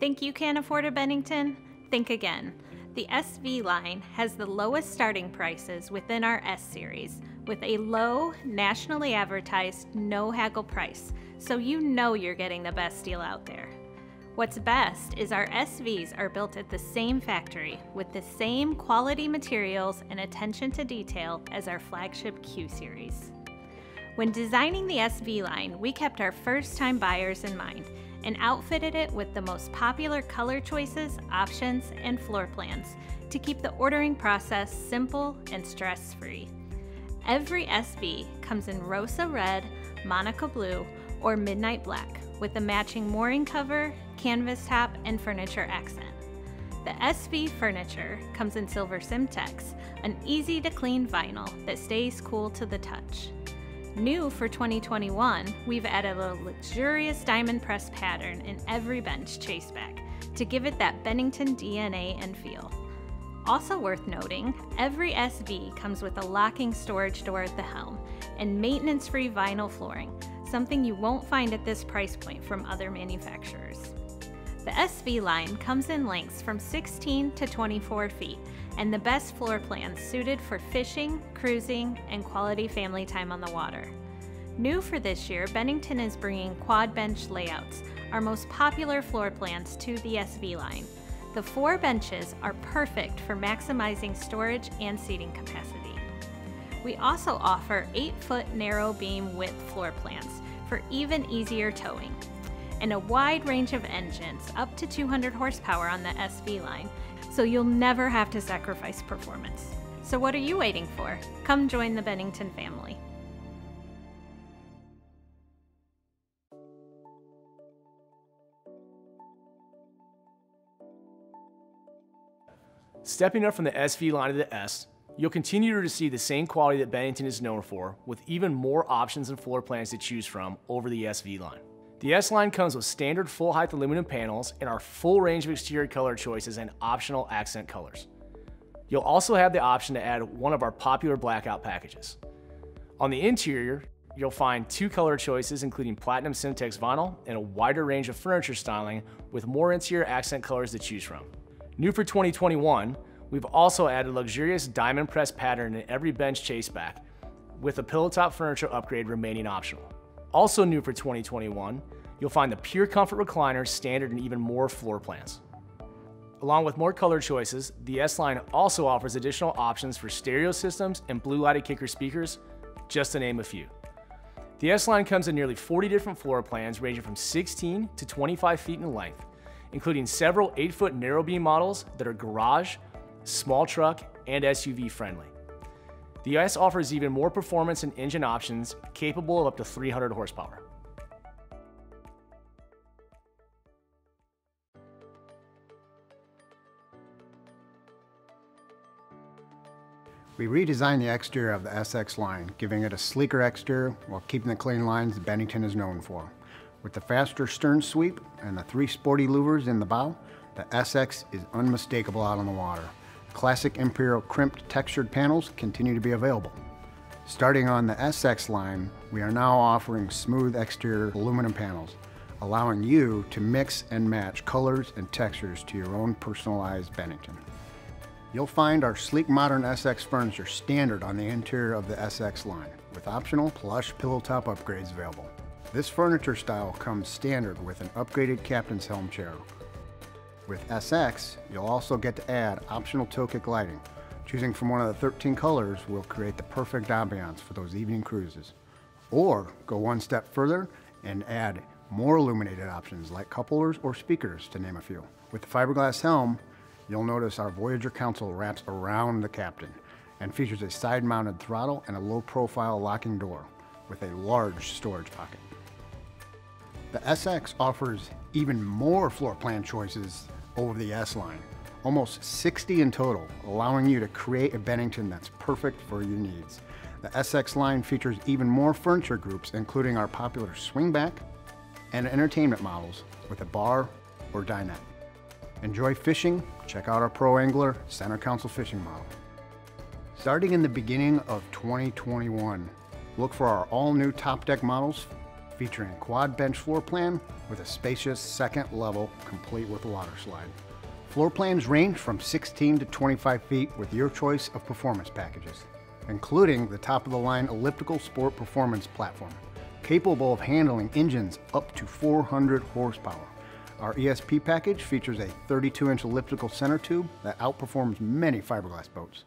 Think you can't afford a Bennington? Think again. The SV line has the lowest starting prices within our S series, with a low, nationally advertised, no haggle price, so you know you're getting the best deal out there. What's best is our SVs are built at the same factory with the same quality materials and attention to detail as our flagship Q series. When designing the SV line, we kept our first time buyers in mind and outfitted it with the most popular color choices, options, and floor plans to keep the ordering process simple and stress free. Every SV comes in Rosa Red, Monica Blue, or Midnight Black with a matching mooring cover, canvas top, and furniture accent. The SV furniture comes in Silver Simtex, an easy to clean vinyl that stays cool to the touch. New for 2021, we've added a luxurious diamond press pattern in every bench chaseback to give it that Bennington DNA and feel. Also worth noting, every SV comes with a locking storage door at the helm and maintenance-free vinyl flooring, something you won't find at this price point from other manufacturers. The SV line comes in lengths from 16 to 24 feet and the best floor plans suited for fishing, cruising, and quality family time on the water. New for this year, Bennington is bringing quad bench layouts, our most popular floor plans, to the SV line. The four benches are perfect for maximizing storage and seating capacity. We also offer 8 foot narrow beam width floor plans for even easier towing, and a wide range of engines up to 200 horsepower on the SV line, so you'll never have to sacrifice performance. So what are you waiting for? Come join the Bennington family. Stepping up from the SV line to the S, you'll continue to receive the same quality that Bennington is known for, with even more options and floor plans to choose from over the SV line. The S line comes with standard full height aluminum panels and our full range of exterior color choices and optional accent colors. You'll also have the option to add one of our popular blackout packages. On the interior, you'll find two color choices including platinum Simtex vinyl and a wider range of furniture styling with more interior accent colors to choose from. New for 2021, we've also added luxurious diamond press pattern in every bench chaseback, with a pillow top furniture upgrade remaining optional. Also new for 2021, you'll find the Pure Comfort recliner standard and even more floor plans. Along with more color choices, the S-Line also offers additional options for stereo systems and blue lighted kicker speakers, just to name a few. The S-Line comes in nearly 40 different floor plans ranging from 16 to 25 feet in length, including several 8-foot narrow beam models that are garage, small truck, and SUV friendly. The S offers even more performance and engine options capable of up to 300 horsepower. We redesigned the exterior of the SX line, giving it a sleeker exterior while keeping the clean lines that Bennington is known for. With the faster stern sweep and the three sporty louvers in the bow, the SX is unmistakable out on the water. Classic Imperial crimped textured panels continue to be available. Starting on the SX line, we are now offering smooth exterior aluminum panels, allowing you to mix and match colors and textures to your own personalized Bennington. You'll find our sleek modern SX furniture standard on the interior of the SX line, with optional plush pillow top upgrades available. This furniture style comes standard with an upgraded captain's helm chair, with SX, you'll also get to add optional toe kick lighting. Choosing from one of the 13 colors will create the perfect ambiance for those evening cruises. Or go one step further and add more illuminated options like cup holders or speakers to name a few. With the fiberglass helm, you'll notice our Voyager console wraps around the captain and features a side-mounted throttle and a low-profile locking door with a large storage pocket. The SX offers even more floor plan choices over the S-Line. Almost 60 in total, allowing you to create a Bennington that's perfect for your needs. The SX line features even more furniture groups, including our popular swingback and entertainment models with a bar or dinette. Enjoy fishing? Check out our Pro Angler center console fishing model. Starting in the beginning of 2021, look for our all-new top deck models featuring quad bench floor plan with a spacious second level complete with a water slide. Floor plans range from 16 to 25 feet with your choice of performance packages, including the top of the line elliptical sport performance platform, capable of handling engines up to 400 horsepower. Our ESP package features a 32 inch elliptical center tube that outperforms many fiberglass boats.